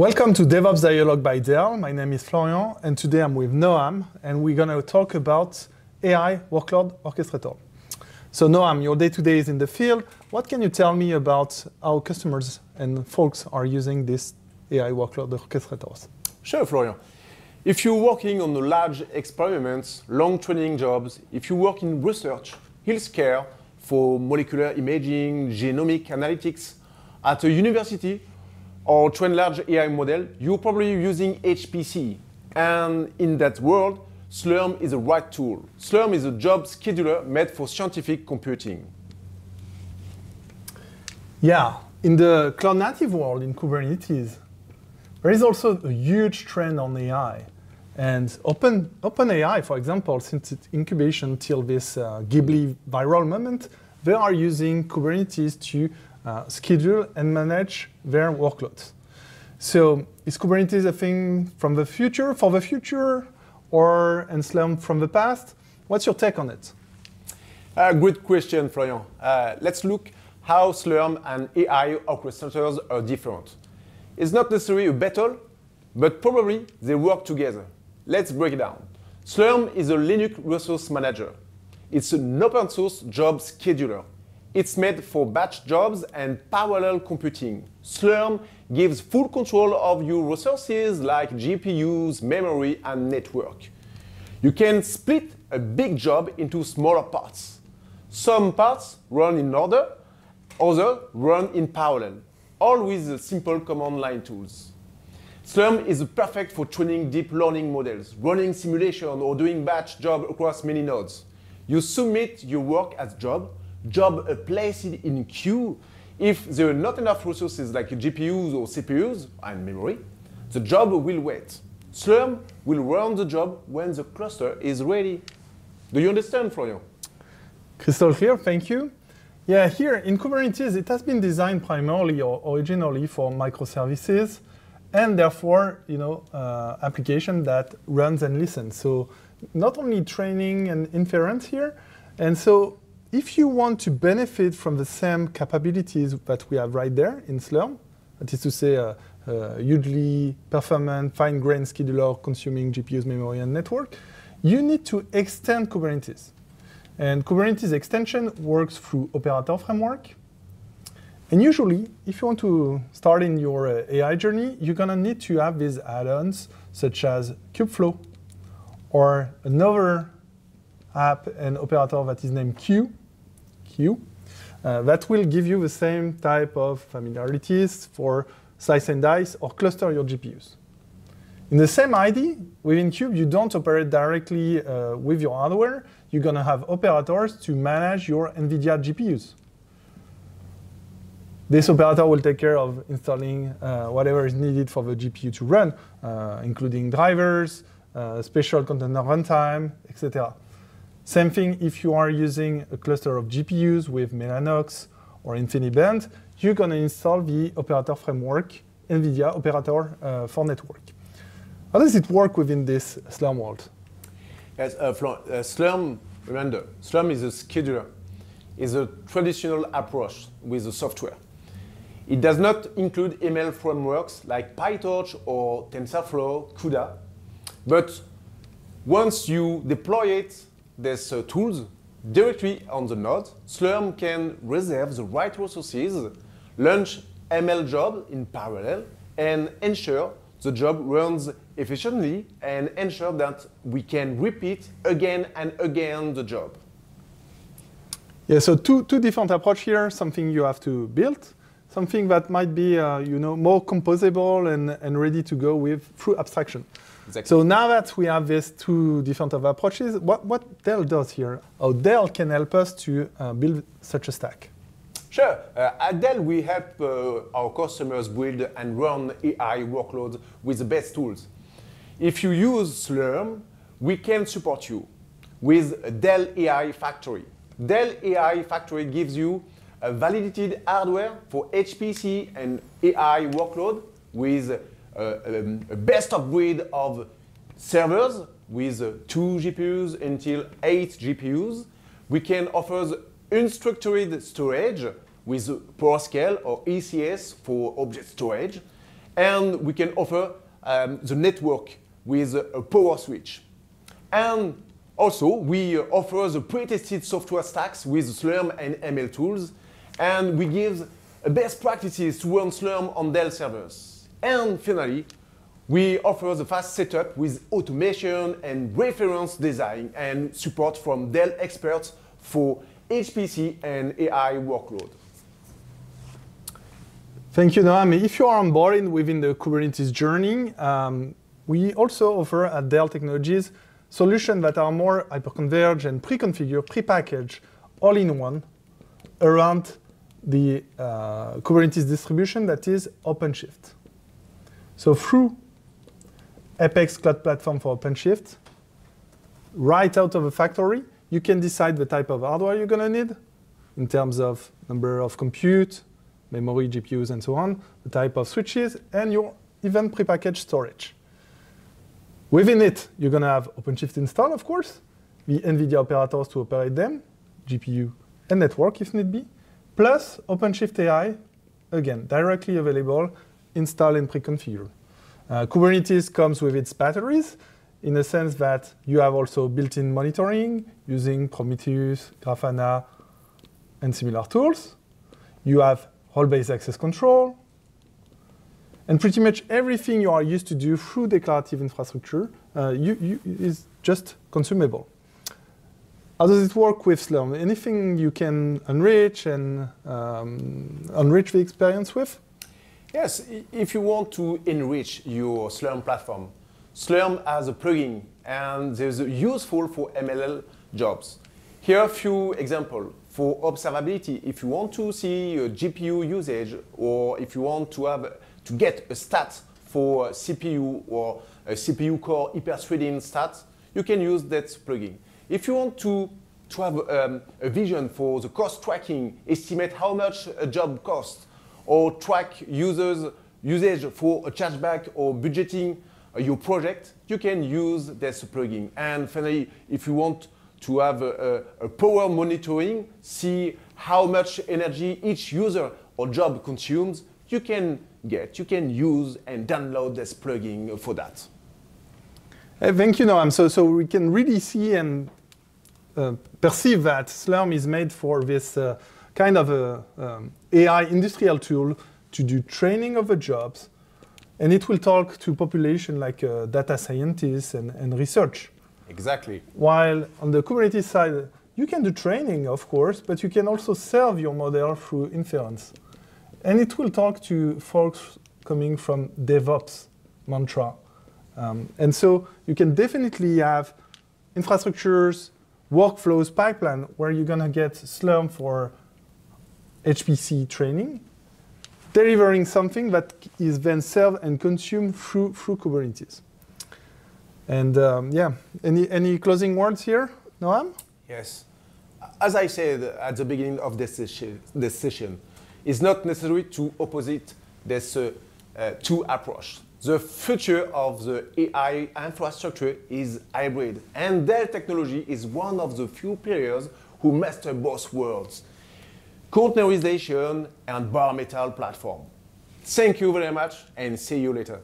Welcome to DevOps Dialogue by Dell. My name is Florian, and today I'm with Noam, and we're going to talk about AI Workload Orchestrator. So Noam, your day-to-day is in the field. What can you tell me about how customers and folks are using this AI Workload Orchestrators? Sure, Florian. If you're working on large experiments, long training jobs, if you work in research, healthcare, for molecular imaging, genomic analytics, at a university, or train large AI model, you're probably using HPC. And in that world, Slurm is the right tool. Slurm is a job scheduler made for scientific computing. Yeah, in the cloud native world in Kubernetes, there is also a huge trend on AI. And Open, OpenAI, for example, since its incubation till this uh, Ghibli viral moment, they are using Kubernetes to uh, schedule and manage their workloads. So is Kubernetes a thing from the future, for the future, or and Slurm from the past? What's your take on it? Uh, good question, Florian. Uh, let's look how Slurm and AI orchestrators are different. It's not necessarily a battle, but probably they work together. Let's break it down. Slurm is a Linux resource manager. It's an open source job scheduler. It's made for batch jobs and parallel computing. Slurm gives full control of your resources like GPUs, memory, and network. You can split a big job into smaller parts. Some parts run in order, others run in parallel, all with simple command line tools. Slurm is perfect for training deep learning models, running simulation, or doing batch job across many nodes. You submit your work as job, job placed in queue, if there are not enough resources like GPUs or CPUs and memory, the job will wait. Slurm will run the job when the cluster is ready. Do you understand, Florian? Crystal clear, thank you. Yeah, here in Kubernetes, it has been designed primarily or originally for microservices and therefore, you know, uh, application that runs and listens. So not only training and inference here, and so if you want to benefit from the same capabilities that we have right there in Slurm, that is to say, a, a hugely performant, fine-grained scheduler consuming GPUs, memory, and network, you need to extend Kubernetes. And Kubernetes extension works through operator framework. And usually, if you want to start in your uh, AI journey, you're going to need to have these add-ons such as Kubeflow or another app and operator that is named Kueue, Kueue. Uh, that will give you the same type of familiarities for slice and dice or cluster your GPUs. In the same ID, within Kube, you don't operate directly uh, with your hardware. You're going to have operators to manage your NVIDIA GPUs. This operator will take care of installing uh, whatever is needed for the GPU to run, uh, including drivers, uh, special container runtime, etc. Same thing if you are using a cluster of GPUs with Mellanox or InfiniBand, you're going to install the operator framework, NVIDIA operator uh, for network. How does it work within this Slurm world? Yes, uh, uh, Slurm, remember, Slurm is a scheduler. It's a traditional approach with the software. It does not include ML frameworks like PyTorch or TensorFlow, CUDA, but once you deploy it these uh, tools directly on the node, Slurm can reserve the right resources, launch ML job in parallel, and ensure the job runs efficiently and ensure that we can repeat again and again the job. Yeah, so two, two different approach here, something you have to build, something that might be uh, you know, more composable and, and ready to go with through abstraction. Exactly. So now that we have these two different of approaches, what, what Dell does here, how Dell can help us to uh, build such a stack? Sure. Uh, at Dell, we help uh, our customers build and run AI workloads with the best tools. If you use Slurm, we can support you with Dell AI Factory. Dell AI Factory gives you a validated hardware for HPC and AI workload with um, a best of breed of servers with uh, two GPUs until eight GPUs. We can offer unstructured storage with PowerScale or ECS for object storage. And we can offer um, the network with a PowerSwitch. And also, we offer the pre-tested software stacks with Slurm and ML tools, and we give best practices to run Slurm on Dell servers. And finally, we offer the fast setup with automation and reference design and support from Dell experts for HPC and AI workload. Thank you, Noam. If you are onboarding within the Kubernetes journey, um, we also offer at Dell Technologies solutions that are more hyperconverged and pre-configured, pre-packaged, all in one around the uh, Kubernetes distribution that is OpenShift. So through Apex Cloud Platform for OpenShift, right out of a factory, you can decide the type of hardware you're going to need in terms of number of compute, memory, GPUs, and so on, the type of switches, and your even prepackaged storage. Within it, you're going to have OpenShift installed, of course, the NVIDIA operators to operate them, GPU and network if need be, plus OpenShift AI, again, directly available, install and pre-configure. Uh, Kubernetes comes with its batteries in the sense that you have also built-in monitoring using Prometheus, Grafana, and similar tools. You have role-based access control, and pretty much everything you are used to do through declarative infrastructure uh, you, you, is just consumable. How does it work with Slurm? Anything you can enrich and um, enrich the experience with? Yes, if you want to enrich your Slurm platform, Slurm has a plugin and there's useful for MLL jobs. Here are a few examples for observability, if you want to see GPU usage or if you want to have to get a stat for CPU or a CPU core hyperthreading stats, you can use that plugin. If you want to, to have um, a vision for the cost tracking, estimate how much a job costs, or track users usage for a chargeback or budgeting your project, you can use this plugin. And finally, if you want to have a, a, power monitoring, see how much energy each user or job consumes, you can get, you can use and download this plugin for that. Uh, thank you, Noam. So, so we can really see and uh, perceive that Slurm is made for this uh, kind of a um, AI industrial tool to do training of the jobs, and it will talk to population like uh, data scientists and, and research. Exactly. While on the Kubernetes side, you can do training, of course, but you can also serve your model through inference. And it will talk to folks coming from DevOps mantra. Um, and so you can definitely have infrastructures, workflows, pipeline where you're going to get Slurm for HPC training, delivering something that is then served and consumed through, through Kubernetes. And um, yeah, any, any closing words here, Noam? Yes. As I said at the beginning of this session, this session it's not necessary to opposite this uh, uh, two approach. The future of the AI infrastructure is hybrid, and Dell Technology is one of the few players who master both worlds, containerization and bare metal platform. Thank you very much, and see you later.